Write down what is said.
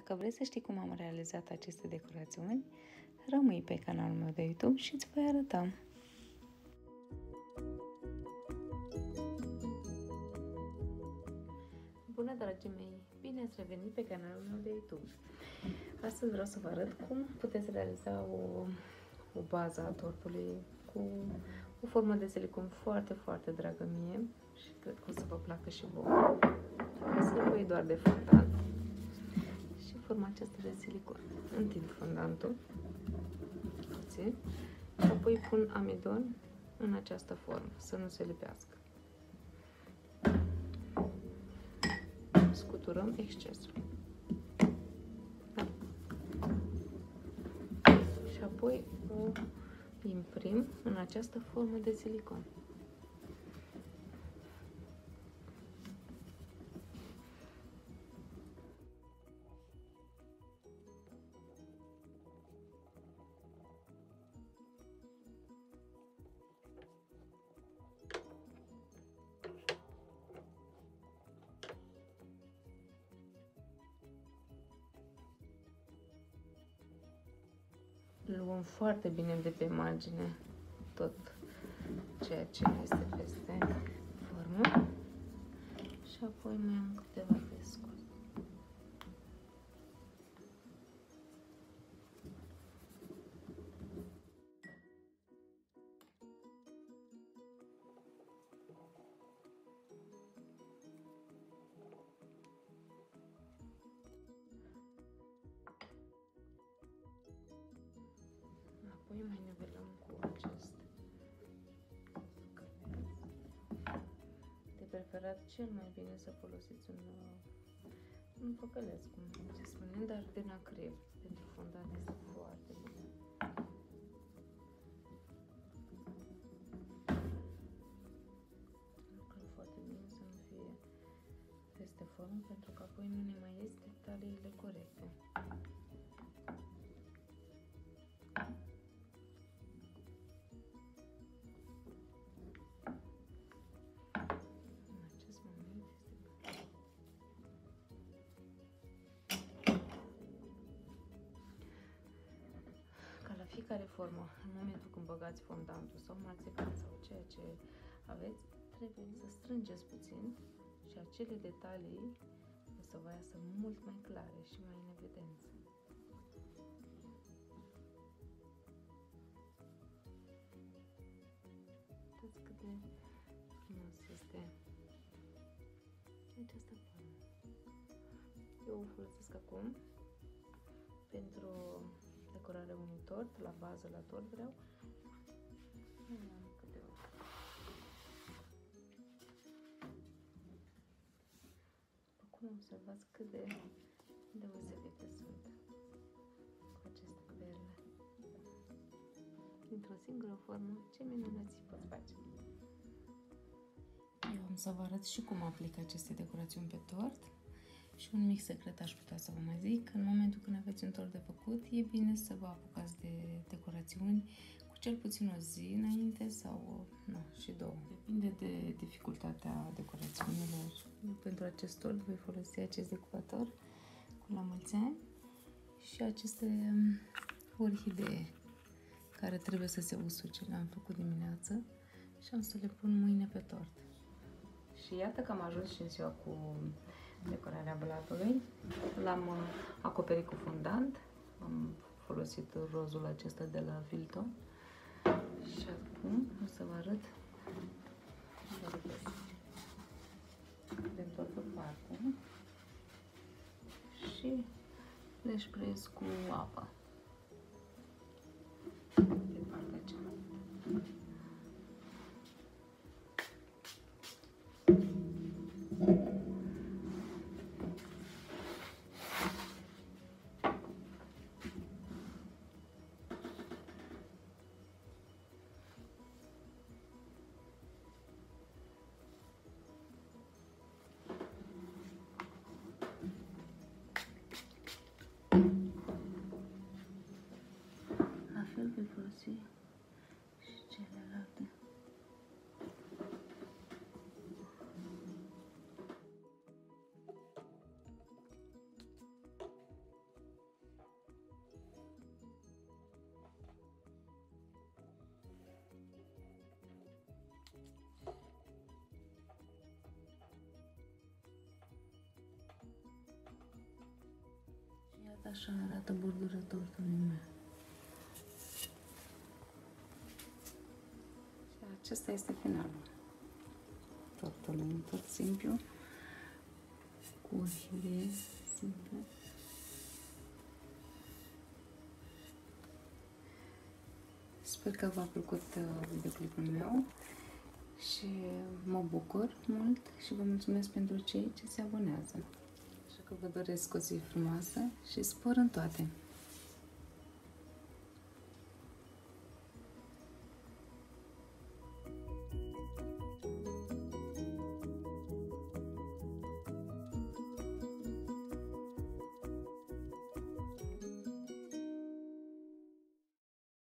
Dacă vreți să știi cum am realizat aceste decorațiuni, rămâi pe canalul meu de YouTube și îți voi arăta. Bună, dragii mei! Bine ați revenit pe canalul meu de YouTube. Astăzi vreau să vă arăt cum puteți realiza o, o bază a tortului cu o formă de silicon foarte, foarte dragă mie și cred că o să vă placă și vouă. Aveți nevoie doar de fondant și forma aceasta de silicon. Întind fondantul puțin și apoi pun amidon în această formă, să nu se lipească. Scuturăm excesul. Da. Și apoi o imprim în această formă de silicon. Luăm foarte bine de pe margine tot ceea ce este peste formă. Și apoi mai am câteva de preferat cel mai bine să folosiți un, un păcăleț, cum se spune, dar din acril, pentru fondant este foarte bine. Lucrăm foarte bine să nu fie peste formă, pentru că apoi nu ne mai fiecare formă, în momentul când băgați fondantul sau marțipan sau ceea ce aveți, trebuie să strângeți puțin și acele detalii o să vă iasă mult mai clare și mai în evidență. Uitați cât de frumos este această formă. Eu o folosesc acum tort, la bază la tort vreau. Am câteva. După cum observați cât de deosebite sunt cu aceste perle. Dintr-o singură formă, ce minunății pot face. Eu am să vă arăt și cum aplic aceste decorațiuni pe tort. Și un mic secret aș putea să vă mai zic, în momentul când aveți un tort de făcut, e bine să vă apucați de decorațiuni cu cel puțin o zi înainte sau nu, și două. Depinde de dificultatea decorațiunilor. Pentru acest tort voi folosi acest decorator cu la mulți ani și aceste um, orhidee care trebuie să se usuce. Le-am făcut dimineață și am să le pun mâine pe tort. Și iată că am ajuns și în ziua cu decorarea blatului. L-am uh, acoperit cu fondant. Am folosit rozul acesta de la Vilton. Și acum o să vă arăt din toată partea și le șprez cu apă. Așa arată bordura tortului meu. Și acesta este finalul tortului. Un tort simplu, cu orhidee simple. Sper că v-a plăcut uh, videoclipul meu și mă bucur mult și vă mulțumesc pentru cei ce se abonează. Așa că vă doresc o zi frumoasă și spor în toate!